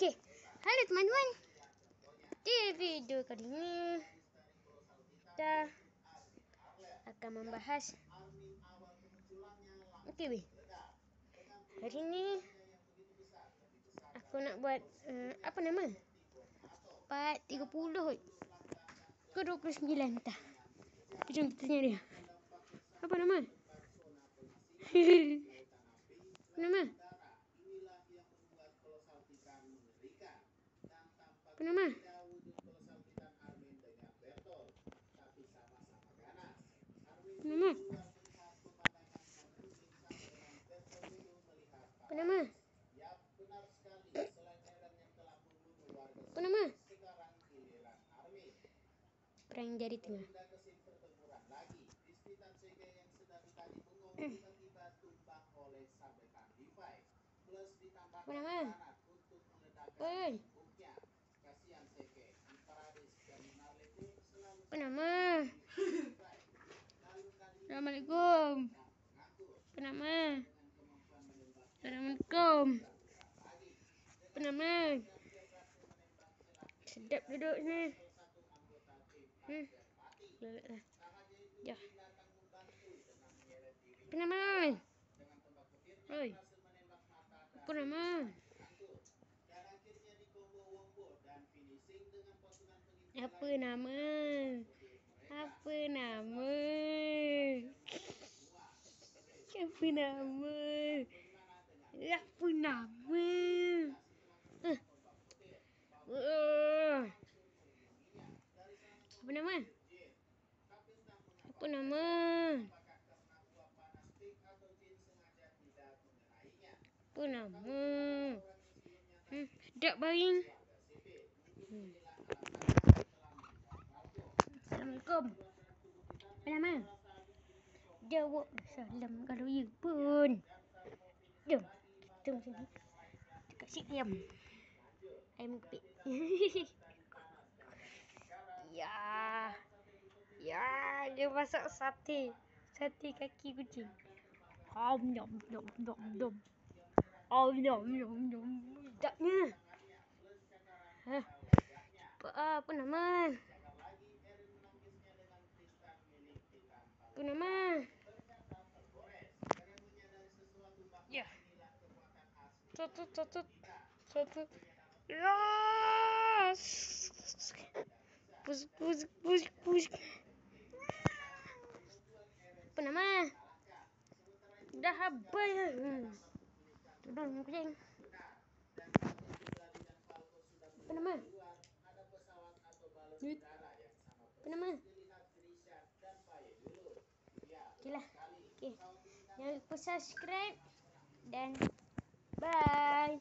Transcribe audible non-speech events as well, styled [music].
Okey. Halo teman-teman. Di video kali ini kita akan membahas Okey weh. Hari ini aku nak buat uh, apa nama? Part 30 ke 29 entah. Jom kita tanya dia. Apa nama? [laughs] nama? Apa nama? Nama? Apa nama? Apa nama? Perang jari tengah. Hmm. Apa nama? Oi. Apa nama? Assalamualaikum. Apa nama? Assalamualaikum. Apa nama? Sedap duduk ni. Hmm. Lelaklah. Ya. Apa nama? Oi. Apa nama? Apa nama? Apa nama? Apa nama? Apa nama? Uh. Uh. Apa nama? Apa nama? Apa nama? Hmm, sedap baring. Hmm. Assalamualaikum. Nama? Jawab salam kalau ya pun. Jom. Kita macam ni. Dekat sini ayam. Ayam kepik. [laughs] ya. Ya, dia masak sate. Sate kaki kucing. Om nom nom nom nom. Om nom nom nom. Sedapnya. Ha. Apa, apa nama? Apa nama? Ya. Tutut tutut tutut. Yes. Pus pus pus pus. Apa nama? Dah habis. Tudung kucing. Apa nama? Apa nama? Okey lah. Okey. Jangan lupa subscribe dan bye.